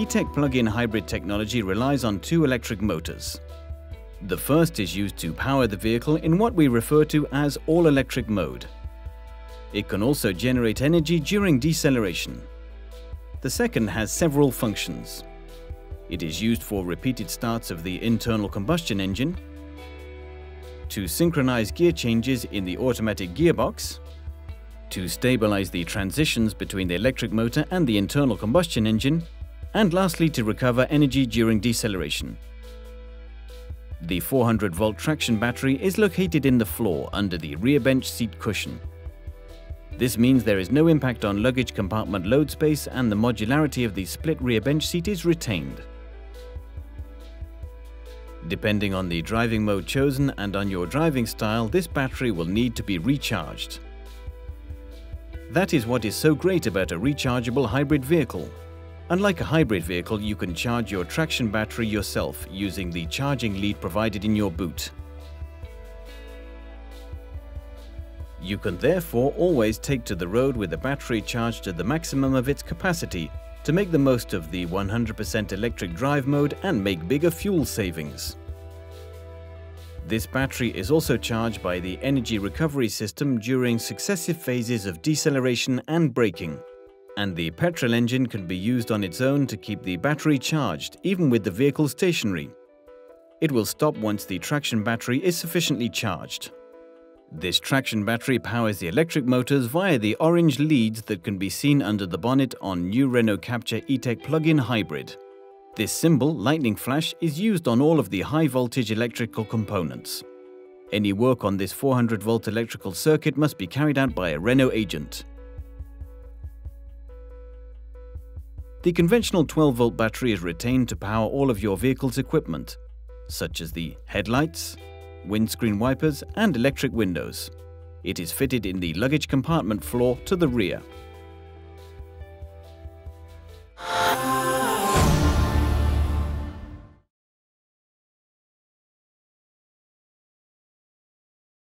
E-TECH plug-in hybrid technology relies on two electric motors. The first is used to power the vehicle in what we refer to as all-electric mode. It can also generate energy during deceleration. The second has several functions. It is used for repeated starts of the internal combustion engine, to synchronize gear changes in the automatic gearbox, to stabilize the transitions between the electric motor and the internal combustion engine, and lastly to recover energy during deceleration. The 400 volt traction battery is located in the floor under the rear bench seat cushion. This means there is no impact on luggage compartment load space and the modularity of the split rear bench seat is retained. Depending on the driving mode chosen and on your driving style, this battery will need to be recharged. That is what is so great about a rechargeable hybrid vehicle. Unlike a hybrid vehicle, you can charge your traction battery yourself using the charging lead provided in your boot. You can therefore always take to the road with the battery charged to the maximum of its capacity to make the most of the 100% electric drive mode and make bigger fuel savings. This battery is also charged by the energy recovery system during successive phases of deceleration and braking. And the petrol engine can be used on its own to keep the battery charged, even with the vehicle stationary. It will stop once the traction battery is sufficiently charged. This traction battery powers the electric motors via the orange leads that can be seen under the bonnet on new Renault Captur E-Tech plug-in hybrid. This symbol, lightning flash, is used on all of the high voltage electrical components. Any work on this 400 volt electrical circuit must be carried out by a Renault agent. The conventional 12 volt battery is retained to power all of your vehicle's equipment, such as the headlights, windscreen wipers and electric windows. It is fitted in the luggage compartment floor to the rear.